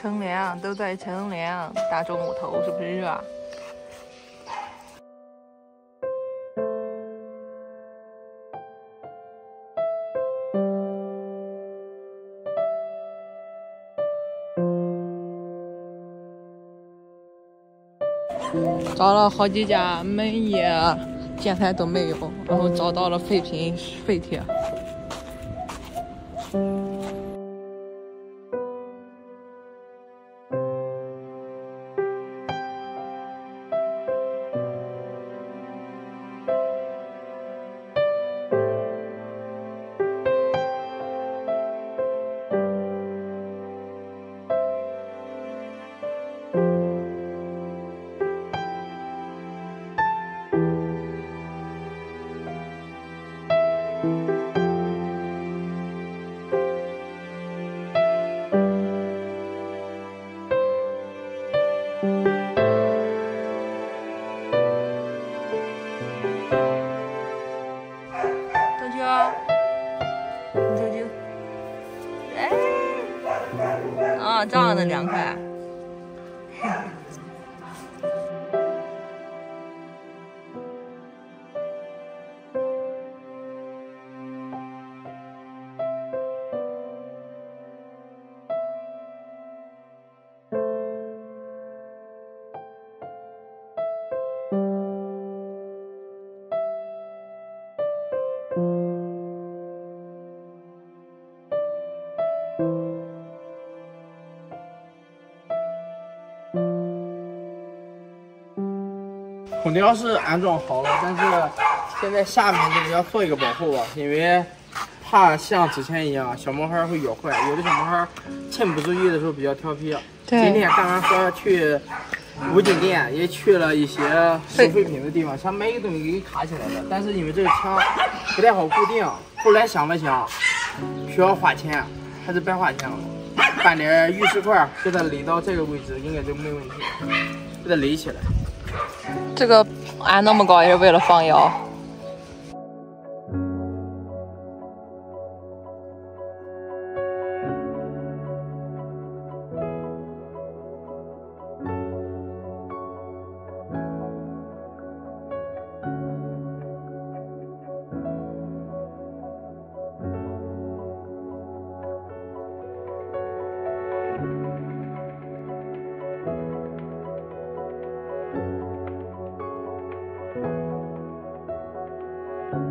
乘凉，都在乘凉。大中午头是不是热啊？找了好几家门业建材都没有，然后找到了废品废铁。这样的凉快。空调是安装好了，但是现在下面这个要做一个保护吧，因为怕像之前一样小毛孩会咬坏，有的小毛孩趁不注意的时候比较调皮。今天刚刚说去五金店，也去了一些收废品的地方，想买一个东西给卡起来了，但是因为这个墙不太好固定，后来想了想，需要花钱，还是白花钱了，搬点玉石块给它垒到这个位置，应该就没问题，给它垒起来。这个安那么高也是为了放腰。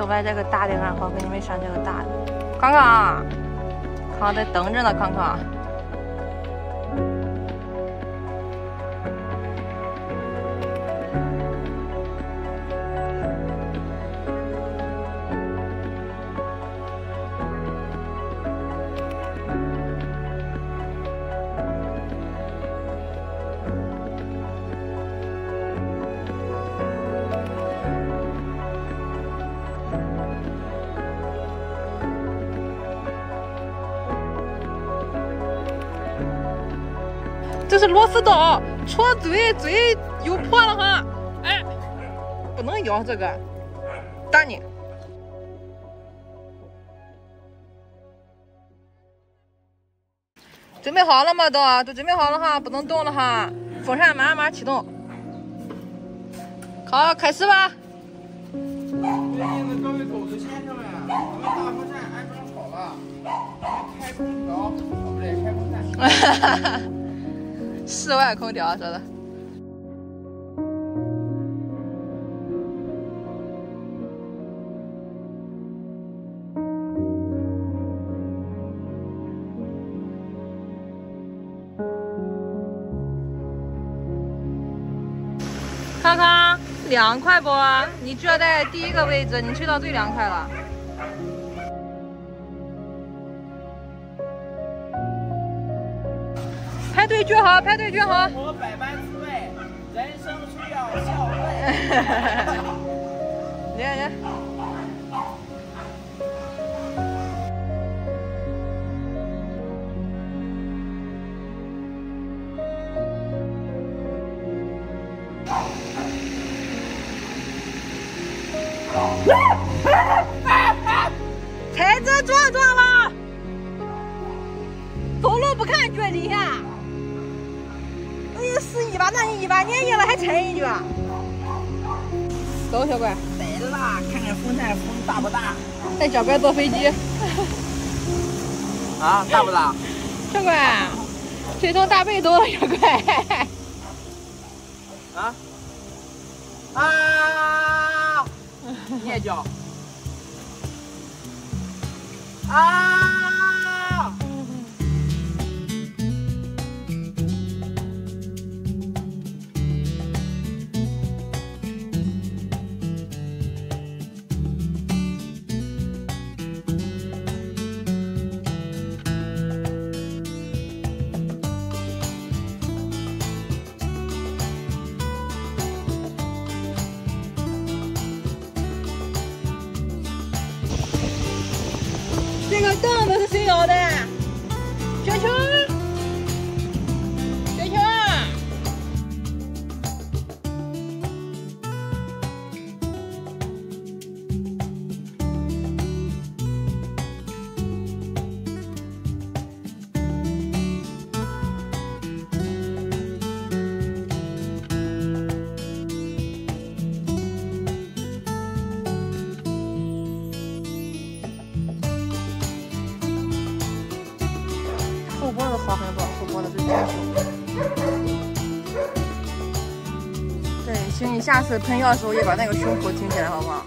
都把这个大的安好，给你们上这个大的。康康，康在等着呢，康康。这是螺丝刀，戳嘴，嘴又破了哈！哎，不能咬这个，打你！准备好了吗？都都准备好了哈，不能动了哈！风扇马上马上启动，好，开始吧！最近的各位狗子先生们，我们大风扇安装好了，开空调，哦不对，开风扇。室外空调说的。康康，凉快不？你坐在第一个位置，你睡到最凉快了。队就好，排队句号。我百般滋味，人生需要笑对。来来。踩着撞撞了，走路不看脚底下。十一把，那你一把年纪了还沉一句。走，小乖。来啦，看看风扇风大不大？带小乖坐飞机。啊，大不大？小乖，吹成大背头了，小乖。啊？啊！你也叫？啊！后脖子好很多，后脖子最舒服。对，请你下次喷药的时候也把那个胸脯挺起来，好不好？